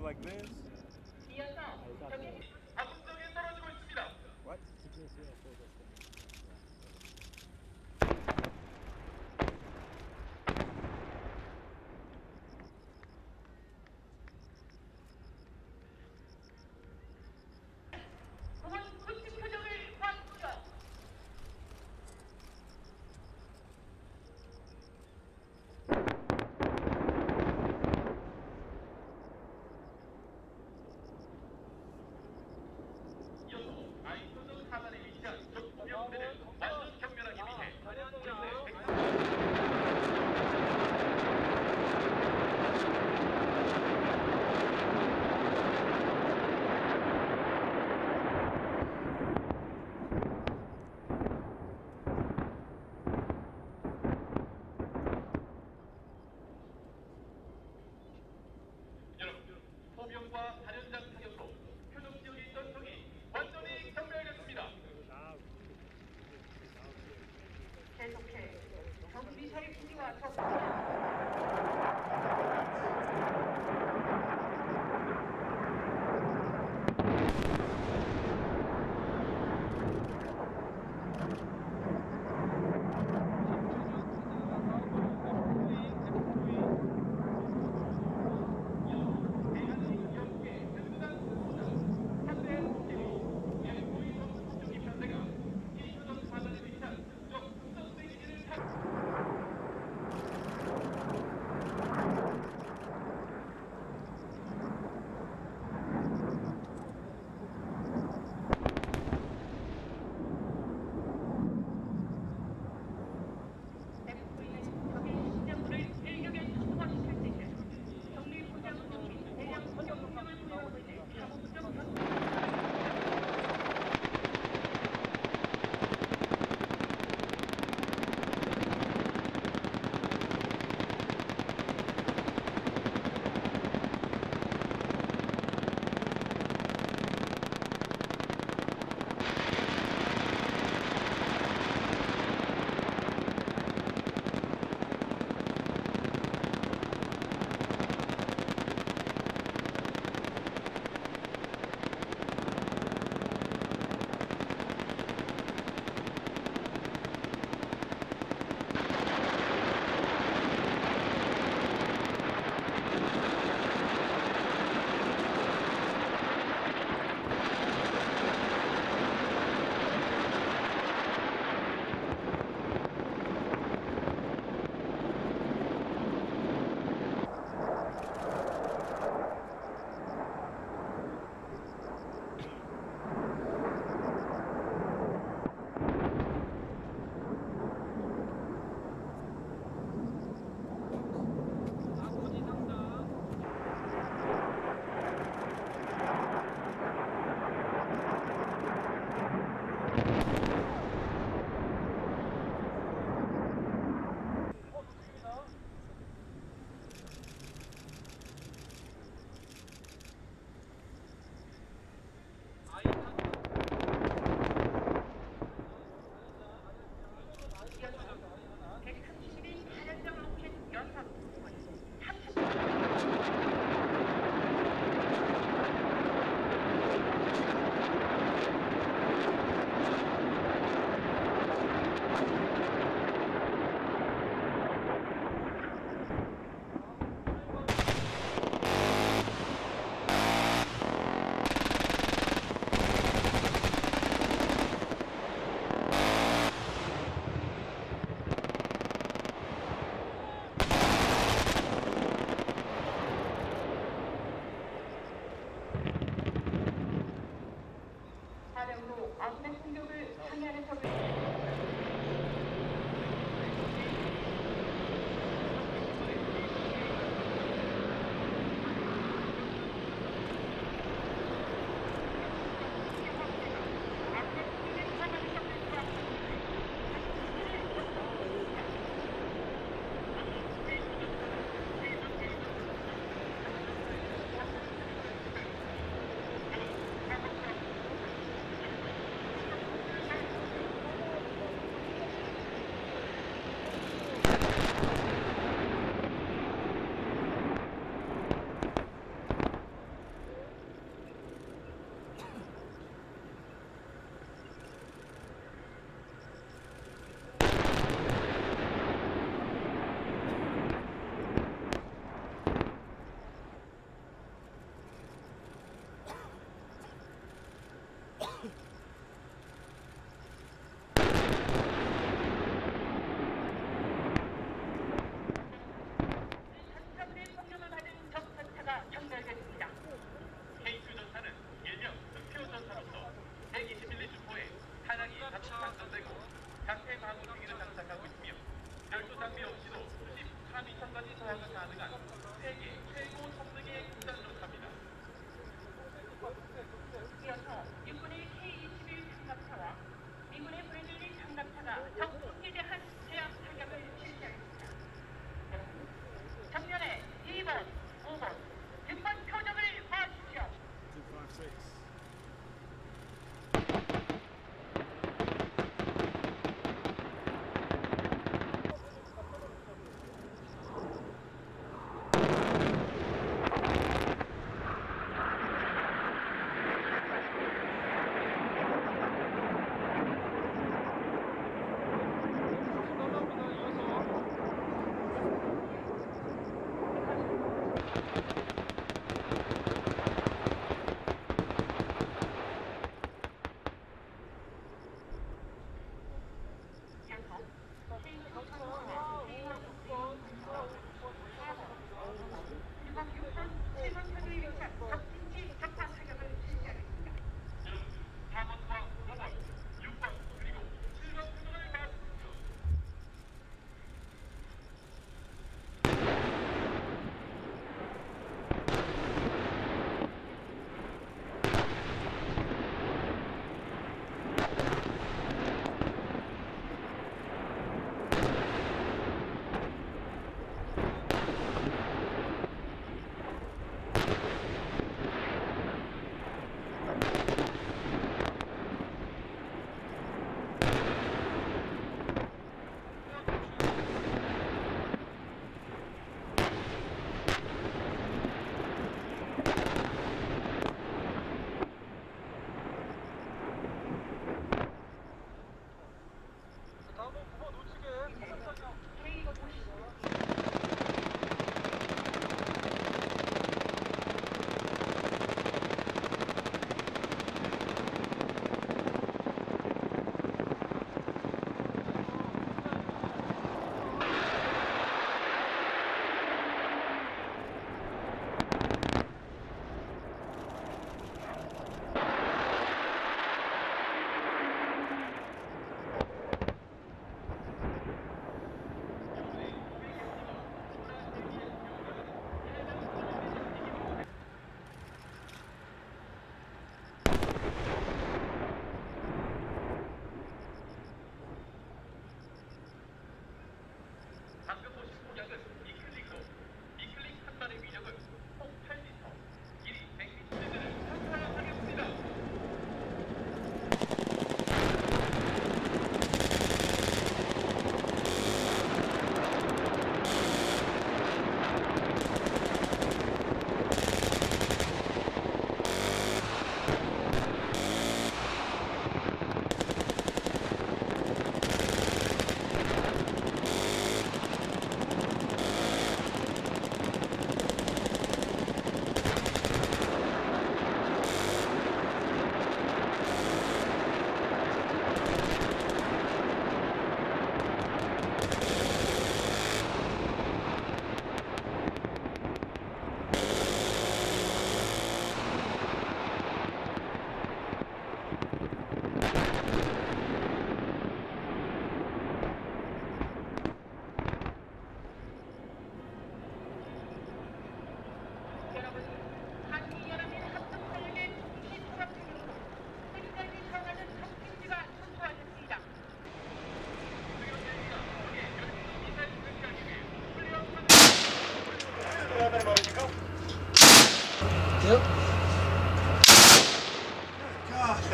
move like this. What? 통과가 가능한 세계 최고 성능의 공장조차입니다. 이어서 미군의 K-21 장갑차와 미군의 브래들리 장갑차가 정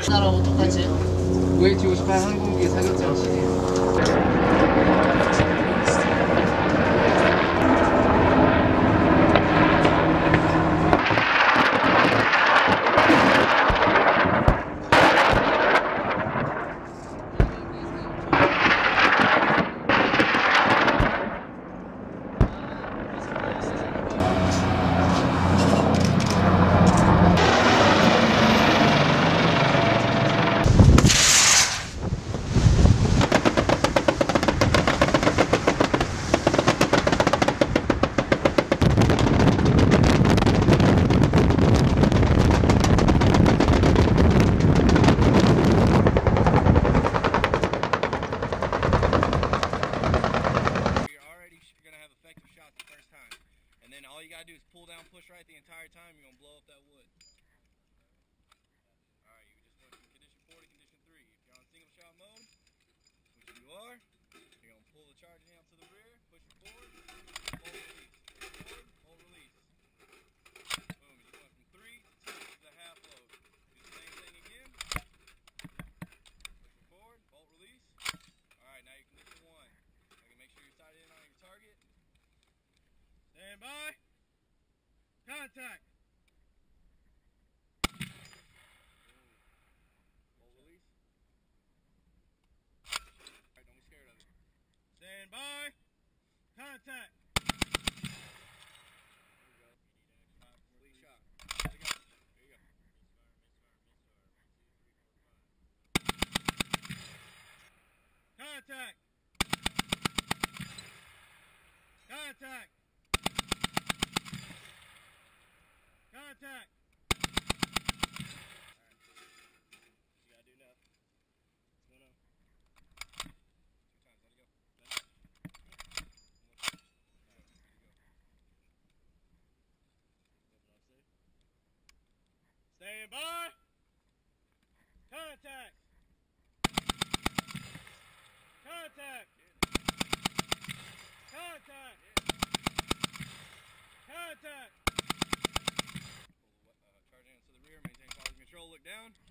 나라 어떡하지? v 5 8 항공기 사격장 시리 at that. Uh, charge in to the rear, maintain quality control, look down.